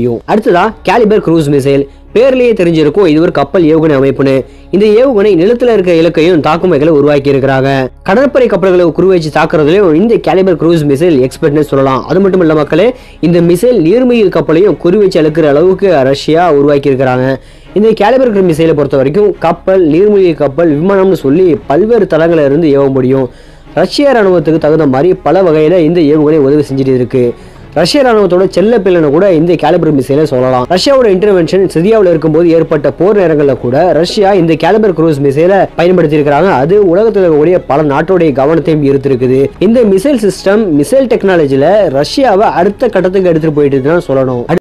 முடியும். அடுத்ததா calibre cruise missile பேர்லயே தெரிஞ்சிருக்கும் இது ஒரு கப்பல் ஏவுகணை அமைப்புன்னு. இந்த ஏவுகணை நிலத்துல இருக்க இலக்கையும் தாக்கும் வகையில உருவாக்கி இருக்கிறாங்க கடற்படை கப்பல்களை குறிவைச்சு தாக்குறதுலயும் இந்த கேலிபர் க்ரூஸ் மிசைல் எக்ஸ்பர்ட்னு சொல்லலாம். அது மட்டும் இல்ல மக்களே இந்த மிசைல் நீர்மூழ்கி கப்பலையும் குறிவைச்சு அழுக்கிற அளவுக்கு ரஷ்யா உருவாக்கி இருக்கிறாங்க இந்த கேலிபர் க்ரூஸ் மிசைலை பொறுத்த வரைக்கும் கப்பல் நீர்மூழ்கி கப்பல் விமானம்னு சொல்லி பல்வேறு தளங்களில் இருந்து ஏவ முடியும். ரஷ்ய ராணுவத்துக்கு தகுந்த மாதிரி பல வகையில இந்த ஏவுகணை உதவி செஞ்சுட்டு இருக்கு. ரஷ்ய ராணுவத்தோட செல்ல பிள்ளைன்னு கூட இந்த கேலிபர் மிசைலை சொல்லலாம். ரஷ்யாவோட இன்டர்வென்ஷன் சிரியாவில் இருக்கும்போது ஏற்பட்ட போர் நேரங்களில் கூட ரஷ்யா இந்த கேலிபர் குரூஸ் மிசைலை பயன்படுத்தி இருக்கிறாங்க அது உலகத்தில் இருக்கக்கூடிய பல நாட்டுடைய கவனத்தையும் ஈர்த்திருக்குது. இந்த மிசைல் சிஸ்டம் மிசைல் டெக்னாலஜில ரஷ்யாவை அடுத்த கட்டத்துக்கு எடுத்துட்டு போயிட்டு தான் சொல்லணும்.